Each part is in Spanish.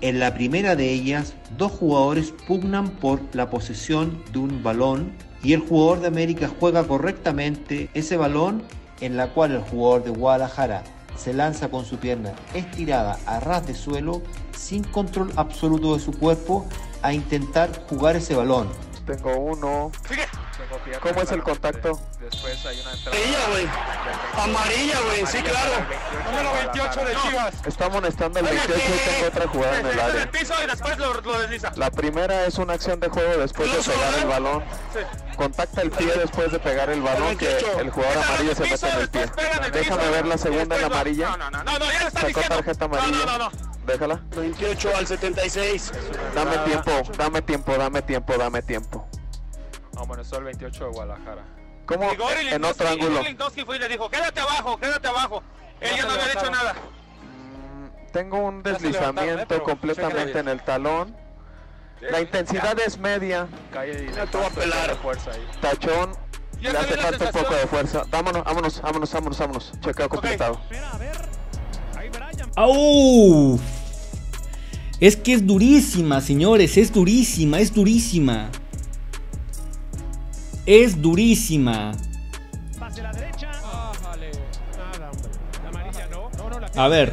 En la primera de ellas, dos jugadores pugnan por la posesión de un balón y el jugador de América juega correctamente ese balón en la cual el jugador de Guadalajara se lanza con su pierna estirada a ras de suelo sin control absoluto de su cuerpo a intentar jugar ese balón. Tengo uno. ¿Cómo es el contacto? Después hay una entrada. Amarilla, güey. Amarilla, güey, sí, claro. Número 28 de Chivas. Está amonestando el 28 y tengo otra jugada en el área. piso y después lo, lo desliza. La primera es una acción de juego después de pegar el balón. Contacta el pie después de pegar el balón que el jugador amarillo se mete en el pie. Déjame ver la segunda en la amarilla. No, no, no, no, ya está Sacó diciendo. tarjeta No, no, amarilla. no, no. Déjala. 28 al 76. Dame tiempo, dame tiempo, dame tiempo, dame tiempo. Amonestó el 28 de Guadalajara. ¿Cómo? En otro ángulo. Lindowski fue y le dijo, quédate abajo, quédate abajo. Él ya no había dicho nada. Mm, Tengo un deslizamiento completamente en el talón. La intensidad es media. Calle y Ya te voy a pelar. fuerza ahí. Tachón. Ya Le hace falta un poco de fuerza. Vámonos, vámonos, vámonos, vámonos, vámonos. Chequeo completado. ¡Au! Es que es durísima, señores, es durísima, es durísima. No, la A ver.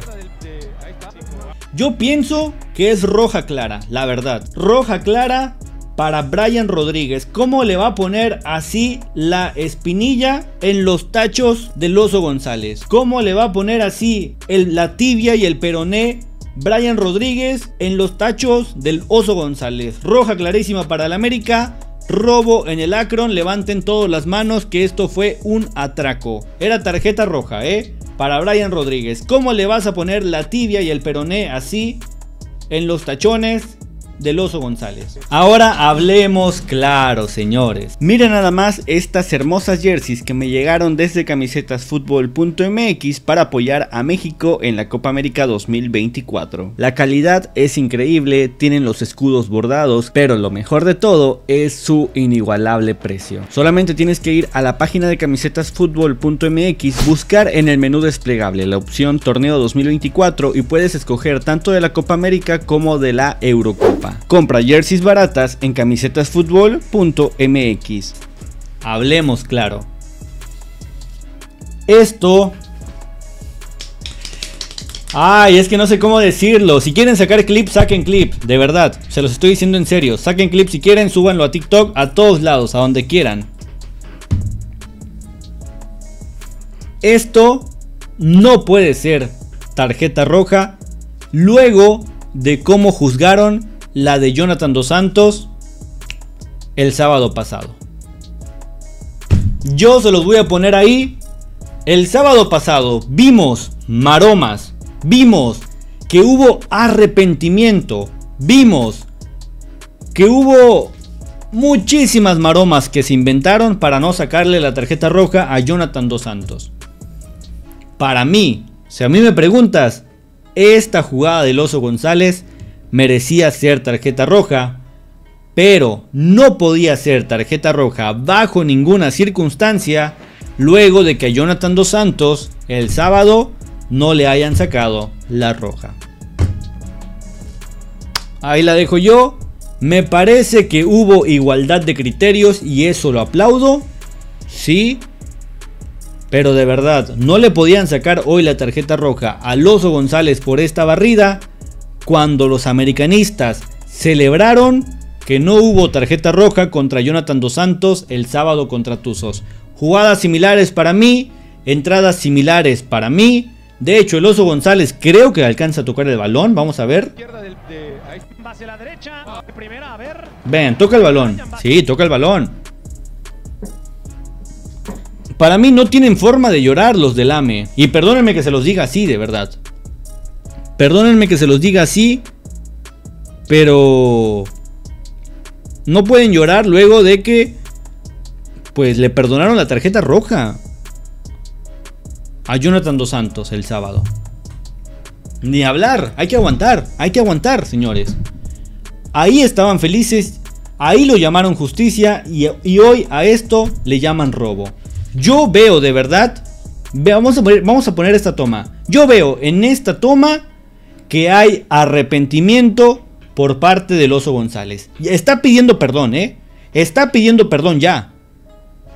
Yo pienso que es roja clara, la verdad. Roja clara para Brian Rodríguez. ¿Cómo le va a poner así la espinilla en los tachos del oso González? ¿Cómo le va a poner así el, la tibia y el peroné Brian Rodríguez en los tachos del oso González? Roja clarísima para el América. Robo en el Akron, levanten todas las manos que esto fue un atraco. Era tarjeta roja, ¿eh? Para Brian Rodríguez. ¿Cómo le vas a poner la tibia y el peroné así en los tachones del oso González? Ahora hablemos claro, señores. Miren nada más estas hermosas jerseys que me llegaron desde camisetasfutbol.mx para apoyar a México en la Copa América 2024. La calidad es increíble, tienen los escudos bordados, pero lo mejor de todo es su inigualable precio. Solamente tienes que ir a la página de camisetasfutbol.mx, buscar en el menú desplegable la opción Torneo 2024 y puedes escoger tanto de la Copa América como de la Eurocopa. Compra jerseys baratas en camisetasfutbol.mx. Hablemos claro. Esto Ay, es que no sé cómo decirlo. Si quieren sacar clip, saquen clip. De verdad, se los estoy diciendo en serio. Saquen clip si quieren, súbanlo a TikTok, a todos lados, a donde quieran. Esto no puede ser tarjeta roja luego de cómo juzgaron la de Jonathan Dos Santos el sábado pasado. Yo se los voy a poner ahí. El sábado pasado vimos maromas, vimos que hubo arrepentimiento, vimos que hubo muchísimas maromas que se inventaron para no sacarle la tarjeta roja a Jonathan Dos Santos. Para mí, si a mí me preguntas, esta jugada del Oso González merecía ser tarjeta roja, pero no podía ser tarjeta roja bajo ninguna circunstancia luego de que a Jonathan Dos Santos el sábado no le hayan sacado la roja. Ahí la dejo yo. Me parece que hubo igualdad de criterios y eso lo aplaudo. Sí. Pero de verdad, no le podían sacar hoy la tarjeta roja al Oso González por esta barrida cuando los americanistas celebraron que no hubo tarjeta roja contra Jonathan Dos Santos el sábado contra Tuzos. Jugadas similares para mí, entradas similares para mí. De hecho, el Oso González creo que alcanza a tocar el balón. Vamos a ver. Ven, toca el balón. Sí, toca el balón. Para mí no tienen forma de llorar los del AME. Y perdónenme que se los diga así, de verdad. Perdónenme que se los diga así. Pero... No pueden llorar luego de que... Pues le perdonaron la tarjeta roja. A Jonathan Dos Santos el sábado. Ni hablar. Hay que aguantar. Hay que aguantar, señores. Ahí estaban felices. Ahí lo llamaron justicia. Y, hoy a esto le llaman robo. Yo veo de verdad. vamos a poner esta toma. Yo veo en esta toma que hay arrepentimiento por parte del Oso González. Está pidiendo perdón, ¿eh? Está pidiendo perdón ya.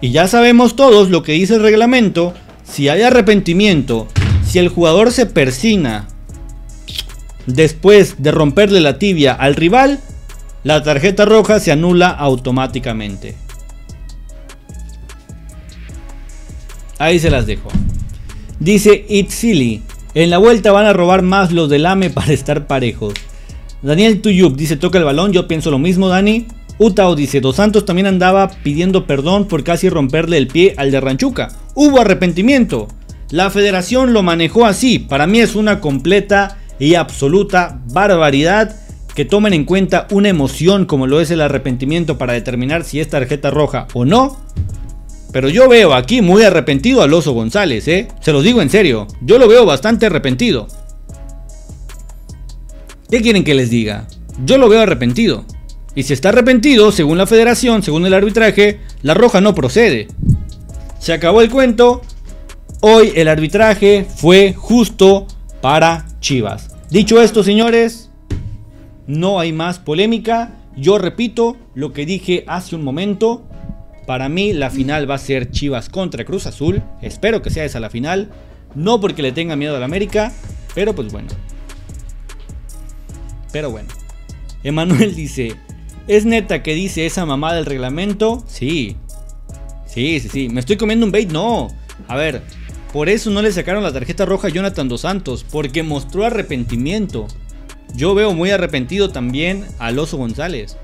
Y ya sabemos todos lo que dice el reglamento. Si hay arrepentimiento, si el jugador se persina después de romperle la tibia al rival, la tarjeta roja se anula automáticamente. Ahí se las dejo. Dice It's Silly. En la vuelta van a robar más los del AME para estar parejos. Daniel Tuyup dice toca el balón. Yo pienso lo mismo, Dani. Utao dice, Dos Santos también andaba pidiendo perdón por casi romperle el pie al de Ranchuca. Hubo arrepentimiento. La federación lo manejó así. Para mí es una completa y absoluta barbaridad que tomen en cuenta una emoción como lo es el arrepentimiento para determinar si es tarjeta roja o no. Pero yo veo aquí muy arrepentido al Oso González, ¿eh? Se los digo en serio. Yo lo veo bastante arrepentido. ¿Qué quieren que les diga? Yo lo veo arrepentido. Y si está arrepentido, según la federación, según el arbitraje, la roja no procede. Se acabó el cuento. Hoy el arbitraje fue justo para Chivas. Dicho esto, señores, no hay más polémica. Yo repito lo que dije hace un momento. Para mí la final va a ser Chivas contra Cruz Azul. Espero que sea esa la final. No porque le tenga miedo al América, pero pues bueno. Pero bueno. Emanuel dice, ¿Es neta que dice esa mamá del reglamento? Sí. Sí, sí, sí. ¿Me estoy comiendo un bait? No. A ver, por eso no le sacaron la tarjeta roja a Jonathan Dos Santos, porque mostró arrepentimiento. Yo veo muy arrepentido también al Oso González.